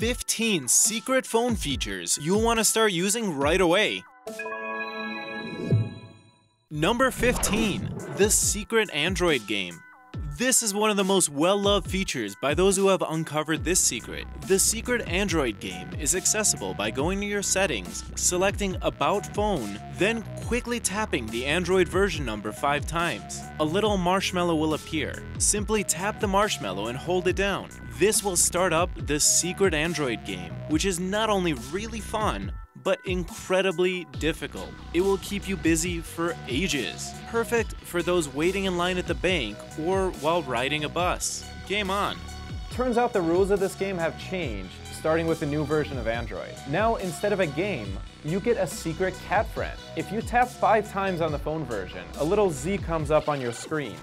15 secret phone features you'll want to start using right away. Number 15, the secret Android game. This is one of the most well-loved features by those who have uncovered this secret. The secret Android game is accessible by going to your settings, selecting About Phone, then quickly tapping the Android version number 5 times. A little marshmallow will appear. Simply tap the marshmallow and hold it down. This will start up the secret Android game, which is not only really fun, but incredibly difficult. It will keep you busy for ages. Perfect for those waiting in line at the bank or while riding a bus. Game on. Turns out the rules of this game have changed, starting with the new version of Android. Now, instead of a game, you get a secret cat friend. If you tap five times on the phone version, a little Z comes up on your screen.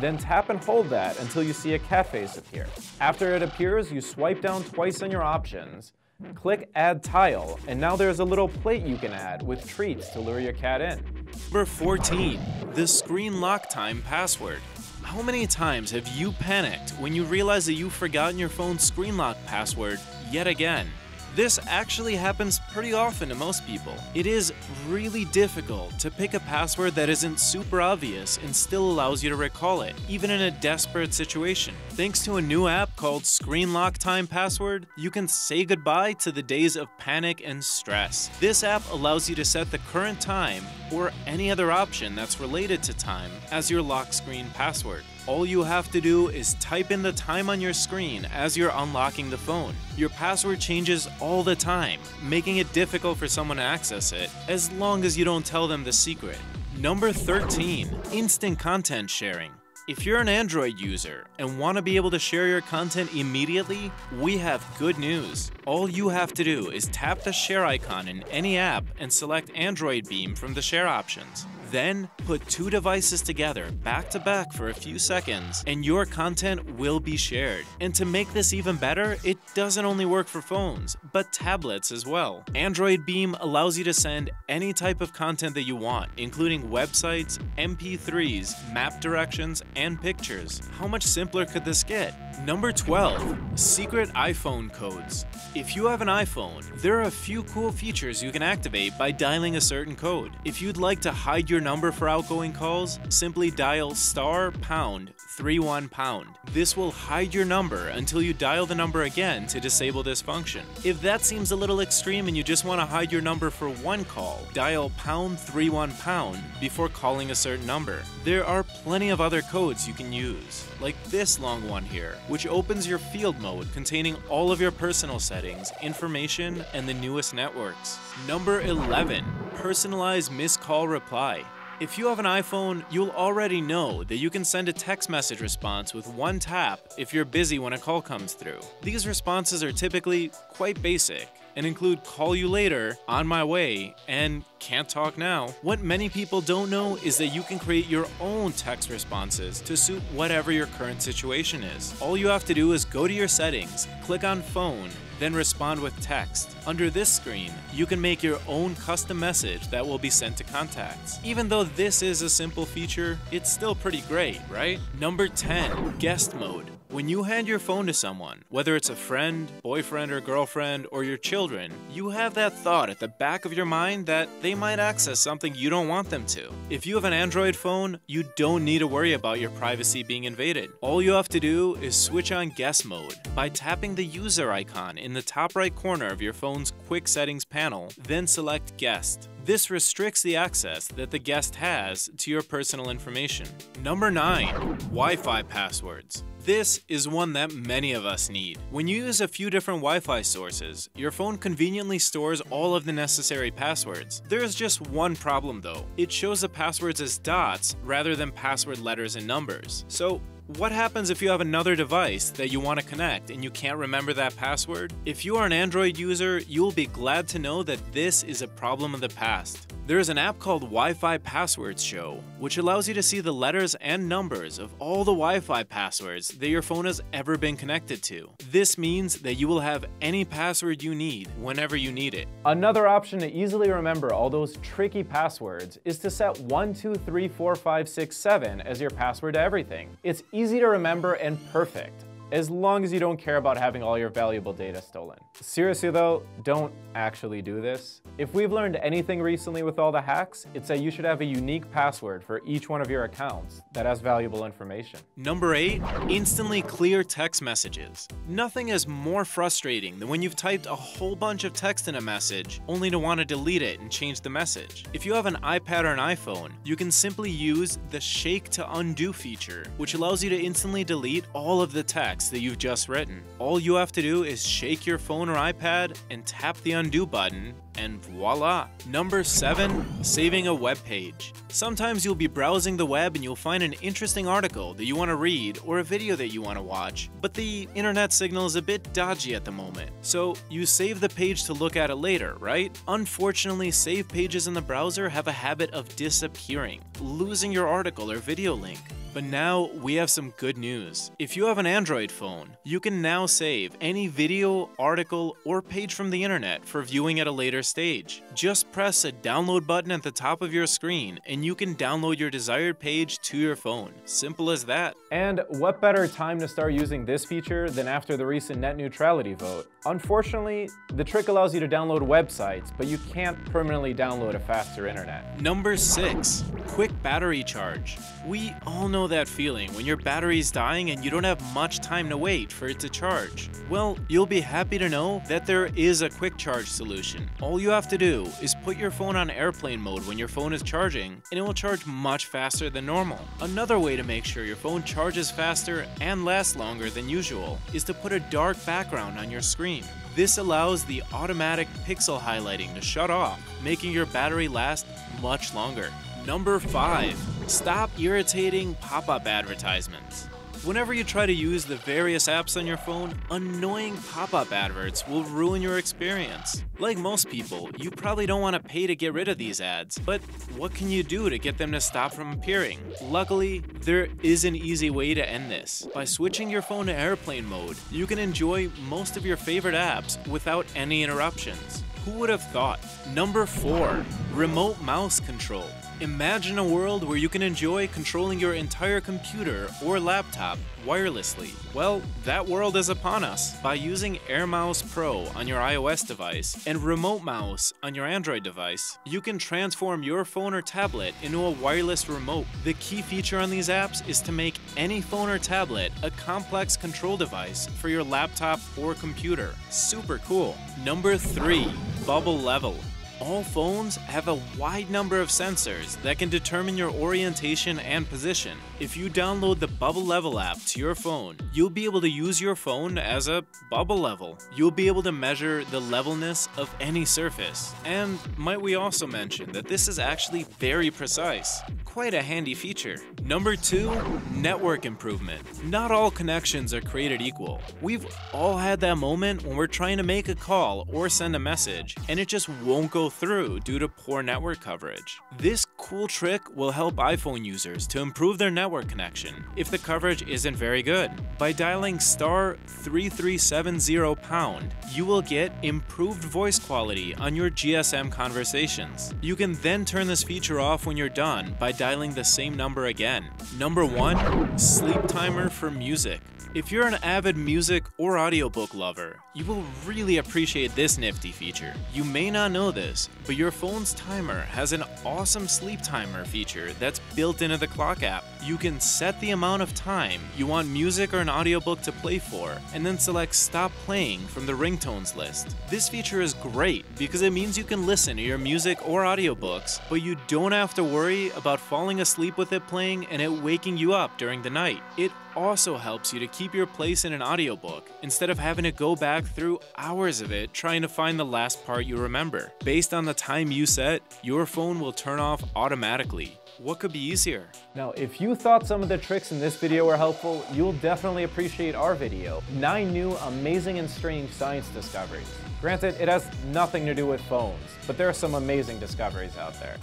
Then tap and hold that until you see a cat face appear. After it appears, you swipe down twice on your options, Click Add Tile, and now there's a little plate you can add with treats to lure your cat in. Number 14. The Screen Lock Time Password. How many times have you panicked when you realize that you've forgotten your phone's screen lock password yet again? This actually happens pretty often to most people. It is really difficult to pick a password that isn't super obvious and still allows you to recall it, even in a desperate situation. Thanks to a new app called Screen Lock Time Password, you can say goodbye to the days of panic and stress. This app allows you to set the current time or any other option that's related to time as your lock screen password. All you have to do is type in the time on your screen as you're unlocking the phone. Your password changes all the time, making it difficult for someone to access it, as long as you don't tell them the secret. Number 13. Instant Content Sharing. If you're an Android user and want to be able to share your content immediately, we have good news. All you have to do is tap the share icon in any app and select Android Beam from the share options. Then put two devices together back to back for a few seconds and your content will be shared. And to make this even better, it doesn't only work for phones, but tablets as well. Android Beam allows you to send any type of content that you want, including websites, MP3s, map directions, and pictures. How much simpler could this get? Number 12. Secret iPhone Codes. If you have an iPhone, there are a few cool features you can activate by dialing a certain code. If you'd like to hide your number for outgoing calls, simply dial star pound 31 pound. This will hide your number until you dial the number again to disable this function. If that seems a little extreme and you just want to hide your number for one call, dial pound 31 pound before calling a certain number. There are plenty of other codes you can use, like this long one here, which opens your field mode containing all of your personal settings, information, and the newest networks. Number 11. Personalized missed call reply. If you have an iPhone, you'll already know that you can send a text message response with one tap if you're busy when a call comes through. These responses are typically quite basic and include call you later, on my way, and can't talk now. What many people don't know is that you can create your own text responses to suit whatever your current situation is. All you have to do is go to your settings, click on phone, then respond with text. Under this screen, you can make your own custom message that will be sent to contacts. Even though this is a simple feature, it's still pretty great, right? Number 10, guest mode. When you hand your phone to someone, whether it's a friend, boyfriend or girlfriend, or your children, you have that thought at the back of your mind that they might access something you don't want them to. If you have an Android phone, you don't need to worry about your privacy being invaded. All you have to do is switch on guest mode by tapping the user icon in the top right corner of your phone's quick settings panel, then select guest. This restricts the access that the guest has to your personal information. Number 9. Wi-Fi passwords. This is one that many of us need. When you use a few different Wi-Fi sources, your phone conveniently stores all of the necessary passwords. There is just one problem though. It shows the passwords as dots rather than password letters and numbers. So what happens if you have another device that you want to connect and you can't remember that password? If you are an Android user, you'll be glad to know that this is a problem of the past. There is an app called Wi-Fi Passwords Show, which allows you to see the letters and numbers of all the Wi-Fi passwords that your phone has ever been connected to. This means that you will have any password you need whenever you need it. Another option to easily remember all those tricky passwords is to set 123456 7 as your password to everything. It's easy to remember and perfect. As long as you don't care about having all your valuable data stolen. Seriously though, don't actually do this. If we've learned anything recently with all the hacks, it's that you should have a unique password for each one of your accounts that has valuable information. Number 8. Instantly clear text messages. Nothing is more frustrating than when you've typed a whole bunch of text in a message only to want to delete it and change the message. If you have an iPad or an iPhone, you can simply use the shake to undo feature, which allows you to instantly delete all of the text that you've just written. All you have to do is shake your phone or iPad and tap the undo button and voila! Number 7. Saving a web page. Sometimes you'll be browsing the web and you'll find an interesting article that you want to read or a video that you want to watch, but the internet signal is a bit dodgy at the moment, so you save the page to look at it later, right? Unfortunately, save pages in the browser have a habit of disappearing, losing your article or video link. But now we have some good news. If you have an Android phone, you can now save any video, article, or page from the internet for viewing at a later stage. Just press a download button at the top of your screen and you can download your desired page to your phone. Simple as that. And what better time to start using this feature than after the recent net neutrality vote? Unfortunately, the trick allows you to download websites, but you can't permanently download a faster internet. Number 6. Quick battery charge. We all know that feeling when your battery's dying and you don't have much time to wait for it to charge. Well, you'll be happy to know that there is a quick charge solution. All you have to do is put your phone on airplane mode when your phone is charging, and it will charge much faster than normal. Another way to make sure your phone charges faster and lasts longer than usual is to put a dark background on your screen. This allows the automatic pixel highlighting to shut off, making your battery last much longer. Number 5. Stop irritating pop-up advertisements. Whenever you try to use the various apps on your phone, annoying pop-up adverts will ruin your experience. Like most people, you probably don't want to pay to get rid of these ads, but what can you do to get them to stop from appearing? Luckily, there is an easy way to end this. By switching your phone to airplane mode, you can enjoy most of your favorite apps without any interruptions. Who would have thought? Number 4. Remote mouse control. Imagine a world where you can enjoy controlling your entire computer or laptop wirelessly. Well, that world is upon us. By using AirMouse Pro on your iOS device and Remote Mouse on your Android device, you can transform your phone or tablet into a wireless remote. The key feature on these apps is to make any phone or tablet a complex control device for your laptop or computer. Super cool. Number 3. Bubble Level all phones have a wide number of sensors that can determine your orientation and position. If you download the Bubble Level app to your phone, you'll be able to use your phone as a bubble level. You'll be able to measure the levelness of any surface. And might we also mention that this is actually very precise. Quite a handy feature. Number 2. Network improvement. Not all connections are created equal. We've all had that moment when we're trying to make a call or send a message, and it just won't through due to poor network coverage. This cool trick will help iPhone users to improve their network connection if the coverage isn't very good. By dialing star 3370 pound, you will get improved voice quality on your GSM conversations. You can then turn this feature off when you're done by dialing the same number again. Number 1. Sleep timer for music. If you're an avid music or audiobook lover, you will really appreciate this nifty feature. You may not know this, but your phone's timer has an awesome sleep timer feature that's built into the clock app. You can set the amount of time you want music or an audiobook to play for, and then select stop playing from the ringtones list. This feature is great because it means you can listen to your music or audiobooks, but you don't have to worry about falling asleep with it playing and it waking you up during the night. It also helps you to keep your place in an audiobook instead of having to go back through hours of it trying to find the last part you remember. Based on the time you set, your phone will turn off automatically. What could be easier? Now, if you thought some of the tricks in this video were helpful, you'll definitely appreciate our video, 9 new amazing and strange science discoveries. Granted, it has nothing to do with phones, but there are some amazing discoveries out there.